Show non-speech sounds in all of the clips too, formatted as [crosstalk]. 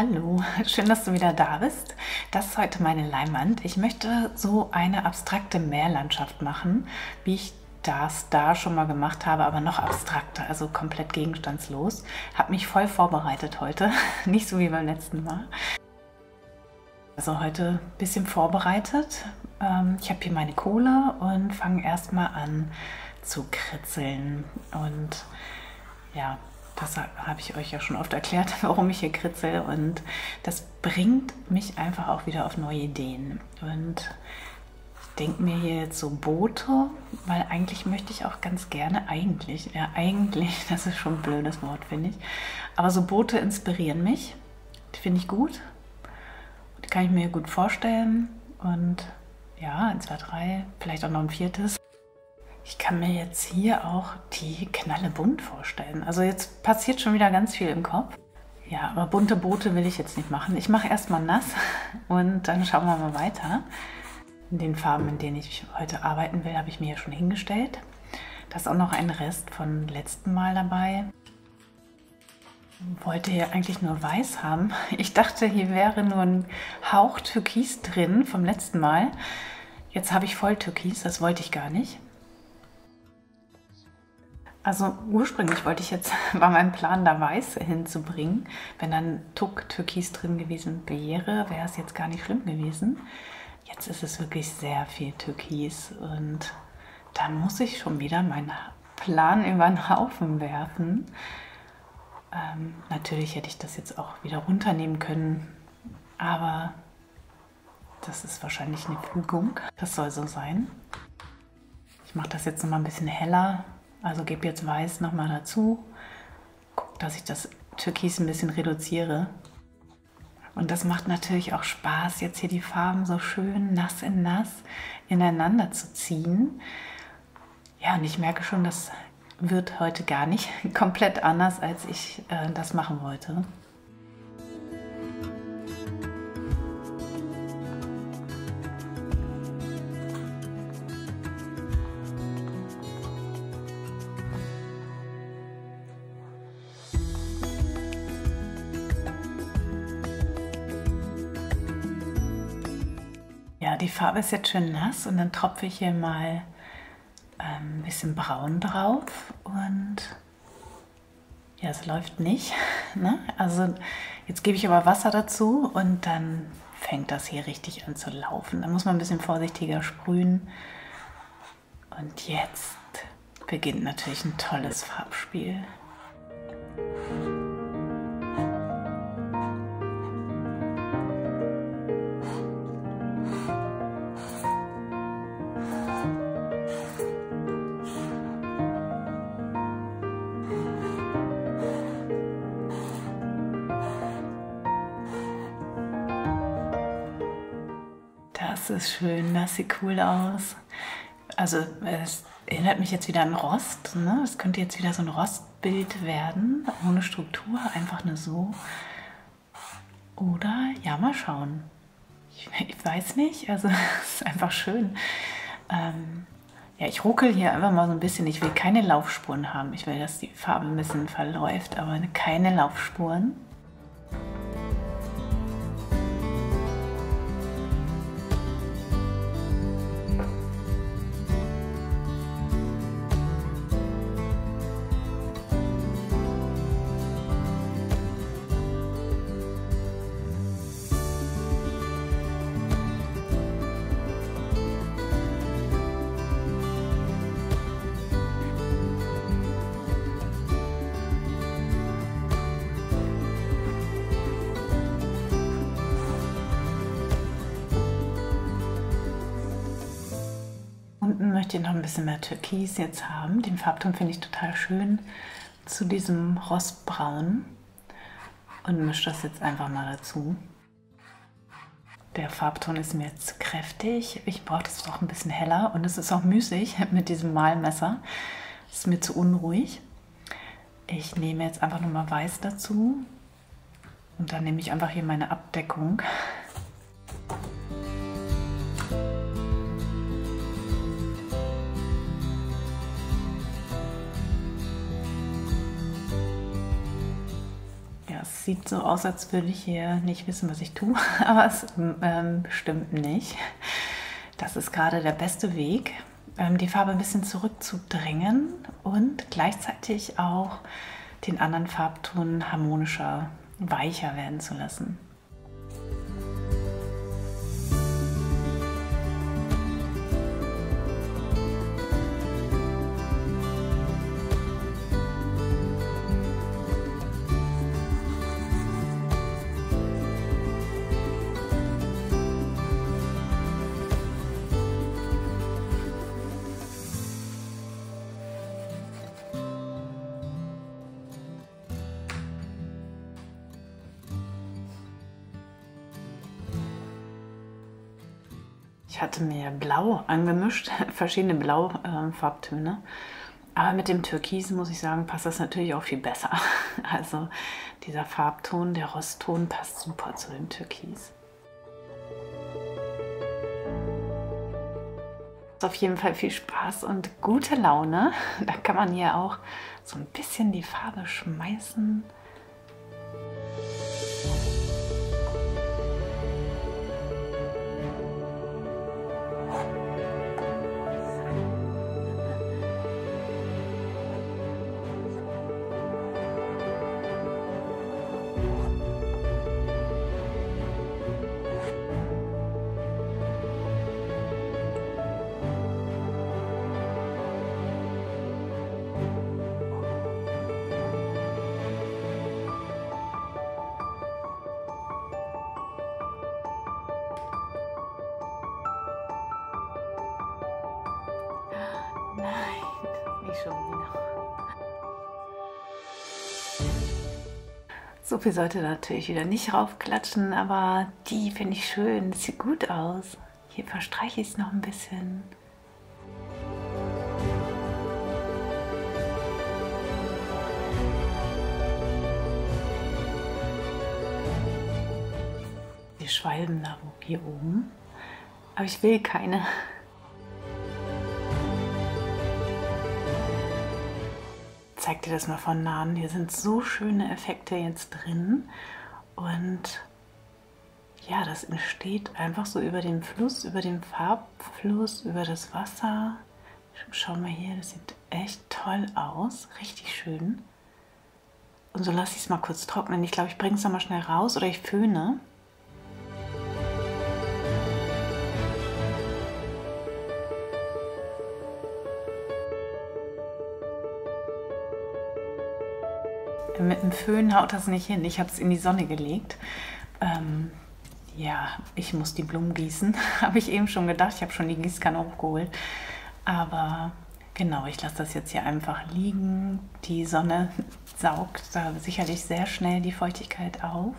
Hallo, schön, dass du wieder da bist. Das ist heute meine Leinwand. Ich möchte so eine abstrakte Meerlandschaft machen, wie ich das da schon mal gemacht habe, aber noch abstrakter, also komplett gegenstandslos. Habe mich voll vorbereitet heute, [laughs] nicht so wie beim letzten Mal. Also heute ein bisschen vorbereitet. Ähm, ich habe hier meine Kohle und fange erstmal an zu kritzeln. Und ja, das habe ich euch ja schon oft erklärt, [laughs] warum ich hier kritzel. Und das bringt mich einfach auch wieder auf neue Ideen. Und ich denke mir hier jetzt so Boote, weil eigentlich möchte ich auch ganz gerne, eigentlich, ja eigentlich, [laughs] das ist schon ein blödes Wort, finde ich. Aber so Boote inspirieren mich. Die finde ich gut. Die kann ich mir gut vorstellen. Und ja, ein, zwei, drei, vielleicht auch noch ein viertes. Ich kann mir jetzt hier auch die Knalle bunt vorstellen. Also jetzt passiert schon wieder ganz viel im Kopf. Ja, aber bunte Boote will ich jetzt nicht machen. Ich mache erstmal nass [laughs] und dann schauen wir mal weiter. In den Farben, in denen ich heute arbeiten will, habe ich mir hier schon hingestellt. Da ist auch noch ein Rest von letzten Mal dabei. Wollte hier eigentlich nur weiß haben. Ich dachte, hier wäre nur ein Hauch Türkis drin vom letzten Mal. Jetzt habe ich voll Türkis, das wollte ich gar nicht. Also ursprünglich wollte ich jetzt, [laughs] war mein Plan, da Weiß hinzubringen. Wenn dann Tuck Türkis drin gewesen wäre, wäre es jetzt gar nicht schlimm gewesen. Jetzt ist es wirklich sehr viel Türkis und da muss ich schon wieder meinen Plan über den Haufen werfen. Ähm, natürlich hätte ich das jetzt auch wieder runternehmen können, aber das ist wahrscheinlich eine Fügung. Das soll so sein. Ich mache das jetzt noch mal ein bisschen heller, also gebe jetzt Weiß nochmal dazu. Guck, dass ich das Türkis ein bisschen reduziere. Und das macht natürlich auch Spaß, jetzt hier die Farben so schön nass in nass ineinander zu ziehen. Ja, und ich merke schon, das wird heute gar nicht [laughs] komplett anders, als ich äh, das machen wollte. Die Farbe ist jetzt schön nass und dann tropfe ich hier mal ähm, ein bisschen braun drauf und ja, es läuft nicht. [laughs] Ne? Also jetzt gebe ich aber Wasser dazu und dann fängt das hier richtig an zu laufen. Da muss man ein bisschen vorsichtiger sprühen. Und jetzt beginnt natürlich ein tolles Farbspiel. Ist schön, das sieht cool aus. Also es erinnert mich jetzt wieder an Rost. Ne? Es könnte jetzt wieder so ein Rostbild werden, ohne Struktur, einfach nur so. Oder, ja, mal schauen. Ich, ich weiß nicht, also [laughs] es ist einfach schön. Ähm, ja, ich ruckel hier einfach mal so ein bisschen. Ich will keine Laufspuren haben. Ich will, dass die Farbe ein bisschen verläuft, aber keine Laufspuren. Möchte ich noch ein bisschen mehr Türkis jetzt haben. Den Farbton finde ich total schön zu diesem Rostbraun und mische das jetzt einfach mal dazu. Der Farbton ist mir jetzt zu kräftig. Ich brauche das doch ein bisschen heller und es ist auch müßig [laughs] mit diesem Malmesser. Ist mir zu unruhig. Ich nehme jetzt einfach nochmal Weiß dazu und dann nehme ich einfach hier meine Abdeckung [laughs] sieht so aus, als würde ich hier nicht wissen, was ich tue, [laughs] aber es ähm, bestimmt nicht. Das ist gerade der beste Weg, ähm, die Farbe ein bisschen zurückzudrängen und gleichzeitig auch den anderen Farbton harmonischer, weicher werden zu lassen. Ich hatte mir Blau angemischt, [laughs] verschiedene Blau-Farbtöne. Aber mit dem Türkisen muss ich sagen, passt das natürlich auch viel besser. [laughs] Also dieser Farbton, der Rostton, passt super zu dem Türkis. Auf jeden Fall viel Spaß und gute Laune. [laughs] Da kann man hier auch so ein bisschen die Farbe schmeißen. So viel sollte natürlich wieder nicht raufklatschen, aber die finde ich schön. Das sieht gut aus. Hier verstreiche ich es noch ein bisschen. Die Schwalben da hier oben. Aber ich will keine. Zeige dir das mal von nahen. Hier sind so schöne Effekte jetzt drin und ja, das entsteht einfach so über den Fluss, über den Farbfluss, über das Wasser. Schau mal hier, das sieht echt toll aus, richtig schön. Und so lasse ich es mal kurz trocknen. Ich glaube, ich bringe es mal schnell raus oder ich föhne. Mit dem Föhn haut das nicht hin. Ich habe es in die Sonne gelegt. Ähm, ja, ich muss die Blumen gießen. [laughs] habe ich eben schon gedacht. Ich habe schon die Gießkanne hochgeholt. Aber genau, ich lasse das jetzt hier einfach liegen. Die Sonne [laughs] saugt da sicherlich sehr schnell die Feuchtigkeit auf.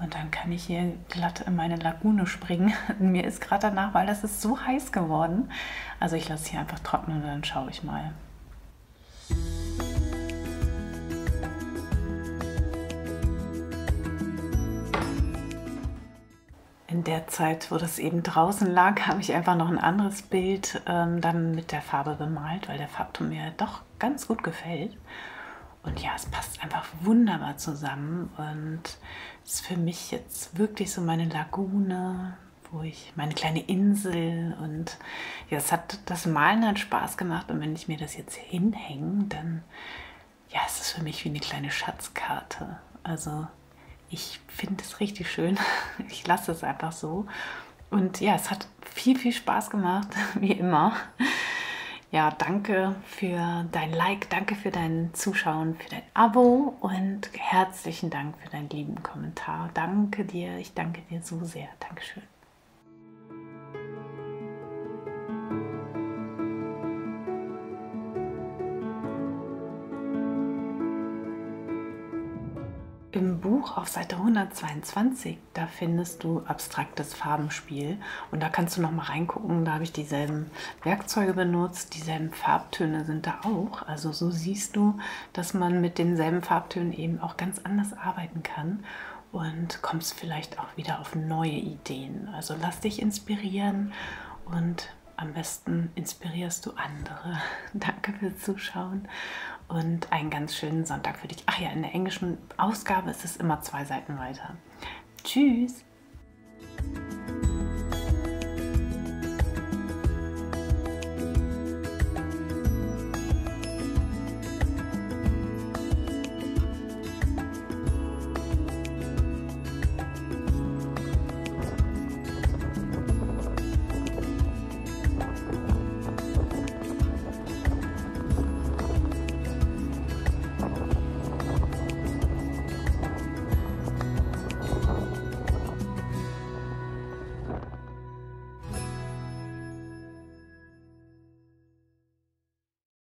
Und dann kann ich hier glatt in meine Lagune springen. [laughs] Mir ist gerade danach, weil das ist so heiß geworden. Also ich lasse hier einfach trocknen und dann schaue ich mal. In der Zeit, wo das eben draußen lag, [laughs] habe ich einfach noch ein anderes Bild ähm, dann mit der Farbe bemalt, weil der Farbton mir doch ganz gut gefällt. Und ja, es passt einfach wunderbar zusammen und ist für mich jetzt wirklich so meine Lagune, wo ich meine kleine Insel und ja, es hat das Malen hat Spaß gemacht und wenn ich mir das jetzt hinhänge, dann ja, es ist für mich wie eine kleine Schatzkarte. Also ich finde es richtig schön. [laughs] Ich lasse es einfach so. Und ja, es hat viel, viel Spaß gemacht, [laughs] wie immer. Ja, danke für dein Like, danke für dein Zuschauen, für dein Abo und herzlichen Dank für deinen lieben Kommentar. Danke dir, ich danke dir so sehr. Dankeschön. Buch auf Seite 122, da findest du abstraktes Farbenspiel und da kannst du noch mal reingucken. Da habe ich dieselben Werkzeuge benutzt, dieselben Farbtöne sind da auch. Also so siehst du, dass man mit denselben Farbtönen eben auch ganz anders arbeiten kann und kommst vielleicht auch wieder auf neue Ideen. Also lass dich inspirieren und am besten inspirierst du andere. [laughs] Danke fürs Zuschauen und einen ganz schönen Sonntag für dich. Ach ja, in der englischen Ausgabe ist es immer zwei Seiten weiter. Tschüss!